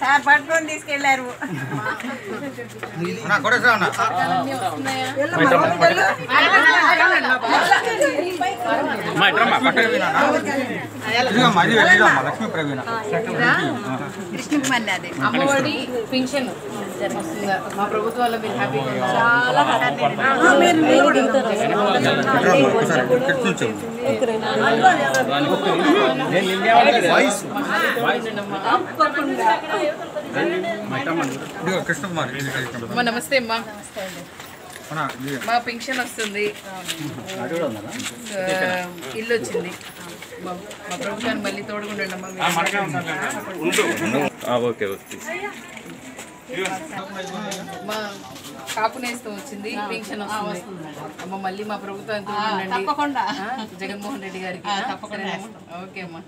Sir పట్టుకొని తీసుకెళ్ళారు నా వస్తున్నాయా ఇదిగమ్మా ఇది ఇదిగమ్మా లక్ష్మీ ప్రవీణ. అమ్మఒడి పింఛన్ వస్తుందా. మా ప్రభుత్వాల్లో మీరు హ్యాపీగా ఉన్నారా ఒకసారి ఇక్కడ నుంచో. ఇదిగో కృష్ణకుమార్ ఇది కృష్ణకుమార్. అమ్మా నమస్తే అమ్మా. అన్నా, ఇది మా పింఛన్ వస్తుంది. ఇల్లు వచ్చింది. మా ప్రభుత్వానికి మళ్ళీ మీరు. Okay okay. మా కాపు నేస్తం వచ్చింది పింఛన్ వస్తుంది. అమ్మ మళ్ళీ మా తప్పకుండా. ఆ, జగన్మోహన్ రెడ్డి గారికి. సరేనా? ఓకే అమ్మా.